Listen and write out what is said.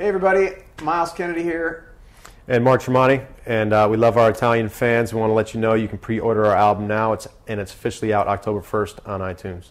Hey, everybody. Myles Kennedy here. And Mark Tremonti, and uh, we love our Italian fans. We want to let you know you can pre-order our album now. It's and it's officially out October 1st on iTunes.